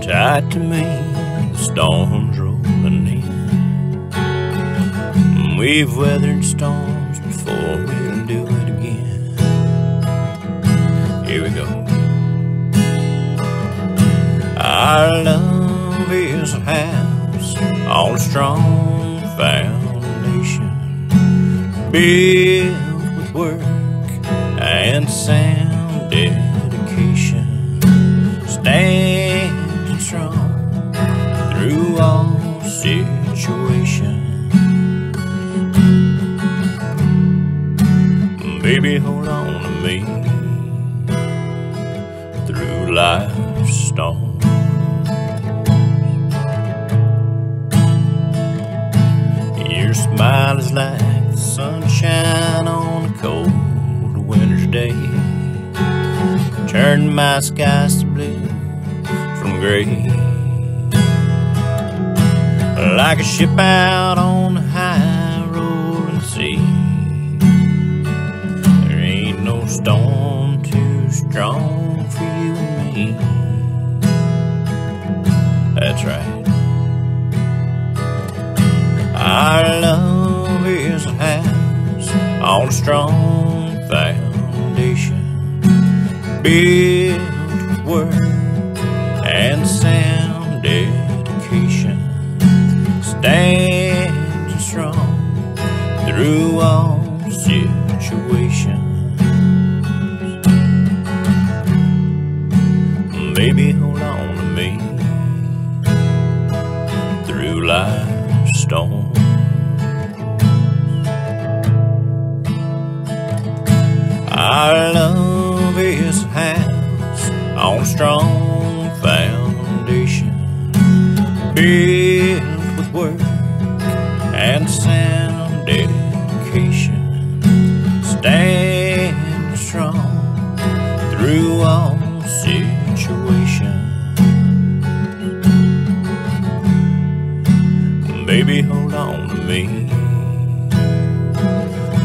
tight to me, the storms rolling in. We've weathered storms before, we'll do it again. Here we go. Our love is a house on a strong foundation, built with work and sound Baby, hold on to me through life's storm. Your smile is like the sunshine on a cold winter's day. Turn my skies to blue from gray. Like a ship out on strong for you and me. That's right. Our love is a house on a strong foundation, built with work and sound dedication, standing strong through all situations. Baby, hold on to me through life's storm. Our love is a house on strong foundation, built with work and sound situations. Baby, hold on to me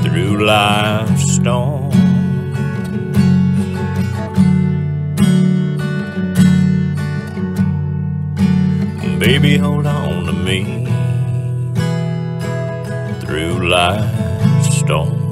through life's storm. Baby, hold on to me through life's storm.